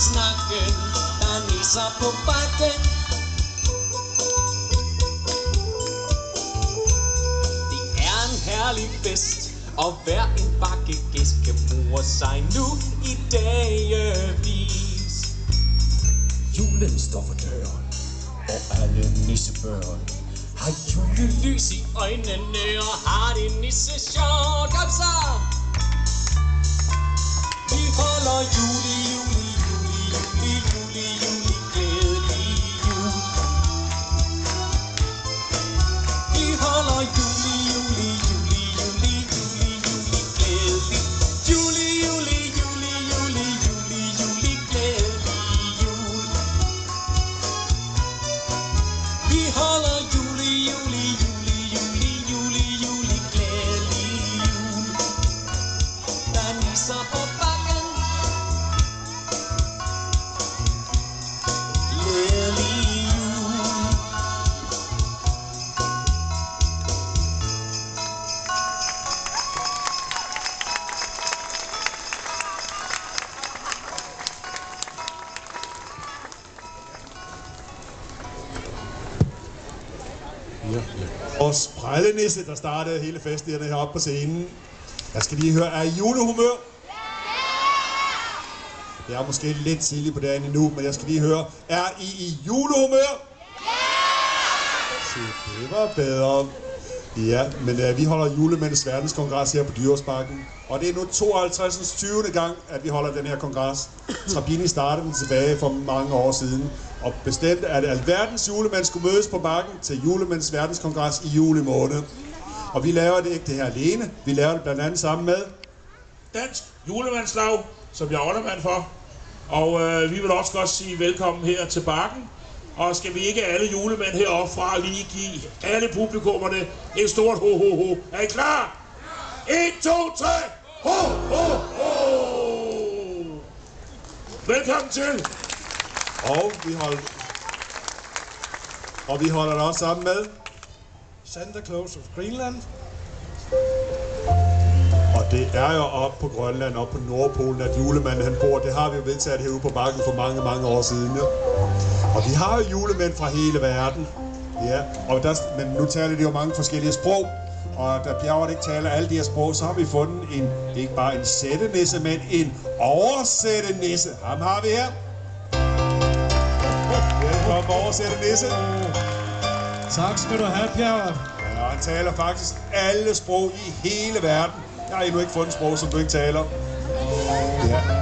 snakken, der nisser på bakken. Det er en herlig fest, og hver en bakkegæst kan bruge sig nu i dagevis. Julen står for døren, og alle nissebørn har julelys i øjnene og har det nisse sjovt. Kom så! Vores prællenisse, der startede hele festen heroppe på scenen. Jeg skal lige høre, er I i julehumør? Det er måske lidt tidligt på dagen endnu, men jeg skal lige høre, er I i julehumør? Se, det var bedre. Ja, men uh, vi holder julemændens verdenskongres her på Dyrsbakken. Og det er nu 52. 20. gang, at vi holder den her kongres. Trabini startede den tilbage for mange år siden. Og bestemte, at alverdens julemænd skulle mødes på bakken til julemænds verdenskongres i juli måned. Og vi laver det ikke det her alene. Vi laver det blandt andet sammen med Dansk Julemandslag, som jeg er undermand for. Og øh, vi vil også godt sige velkommen her til Bakken. Og skal vi ikke alle julemænd heroppe fra lige give alle publikummerne et stort ho ho ho. Er I klar? 1, 2, 3. Ho ho ho. Velkommen til. Og vi holder, og vi holder det også sammen med. Santa Claus of Greenland. Det er jo op på Grønland, op på Nordpolen, at julemanden han bor. Det har vi jo vedtaget herude på bakken for mange, mange år siden. Ja. Og vi har jo julemænd fra hele verden. Ja, og der, men nu taler de jo mange forskellige sprog. Og da Bjerget ikke taler alle de her sprog, så har vi fundet en, ikke bare en sættenisse, men en oversættenisse. Ham har vi her. Velkommen oversættenisse. Tak skal du have, Bjerg. Ja, han taler faktisk alle sprog i hele verden. Jeg har endnu ikke fundet sprog, som du ikke taler. Ja.